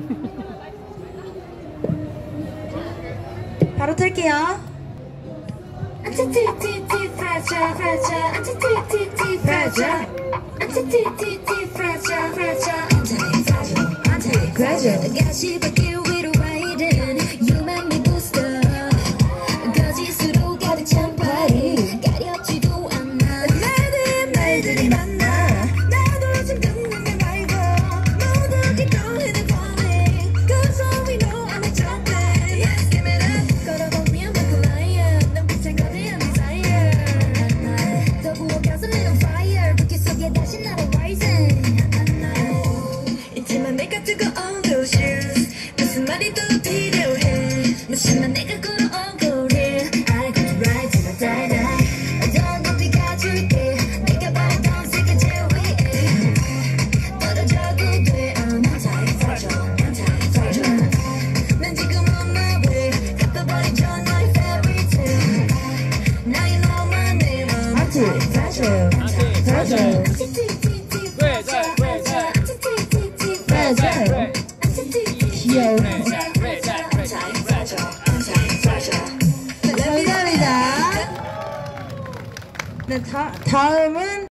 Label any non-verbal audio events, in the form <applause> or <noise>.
<laughs> 바로 틀게요. Anti-ti-ti-ti fragile fragile anti-ti-ti-ti fragile anti-ti-ti-ti fragile. Fragile anti fragile anti fragile 가시밭길 위로 riding 잊지마 내가 뜨거운 those shoes 무슨 말이 또 필요해 무심한 내가 걸어온 거리 I got the right to die die 어떤 높이 가줄게 내가 바라던 세계 제일 위에 떨어져도 돼 I'm anti-fragile anti-fragile 난 지금 on my way 갚아버리죠 너의 fairy tale Now you know my name I'm anti-fragile anti-fragile fragile. 귀여워. 감사합니다. 네, 다, 다음은